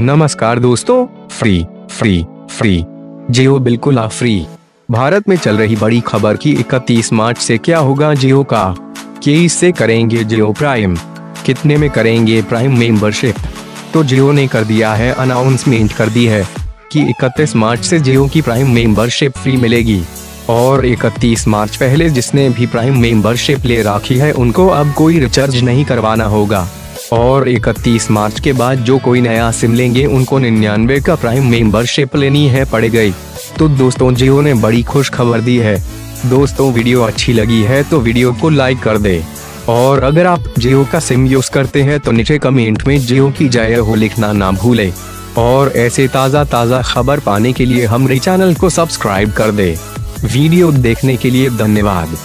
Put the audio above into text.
नमस्कार दोस्तों free free free जियो बिल्कुल आ फ्री भारत में चल रही बड़ी खबर की 31 मार्च से क्या होगा जियो का? के इससे करेंगे जियो प्राइम? कितने में करेंगे प्राइम मेंबरशिप तो जियो ने कर दिया है अनाउंसमेंट कर दी है कि 31 मार्च से जियो की प्राइम मेंबरशिप फ्री मिलेगी। और 31 मार्च पहले जिसने भी प्राइम मेंबरशिप ले रखी है, उनको अब कोई रिचार्ज नहीं करवाना होगा। और 31 मार्च के बाद जो कोई नया सिम लेंगे, उनको निन्यानवे का प्राइम मेंबरशिप लेनी है, पड़ गई तो दोस्तों, जियो ने बड़ी खुश खबर दी है। दोस्तों, वीडियो अच्छी लगी है तो वीडियो को लाइक कर दे। और अगर आप जियो का सिम यूज़ करते हैं तो नीचे कमेंट में जियो की जय हो लिखना ना भूले। और ऐसे ताज़ा ताज़ा खबर पाने के लिए हमारे चैनल को सब्सक्राइब कर दे। वीडियो देखने के लिए धन्यवाद।